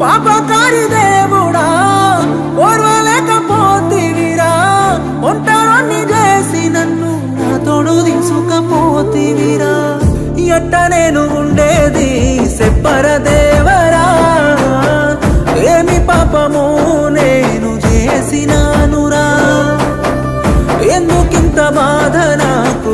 పాపకారి దేవుడా ఓర్వలేకపోతీవిరా. ఒంటరాన్ని చేసి నన్ను నా తోడు తీసుకపోతీవిరా. ఎట్ట నేను ఉండేది చెప్పర దేవరా. ఏమి పాపము నేను చేసినానురా. ఎందుకింత బాధ నాకు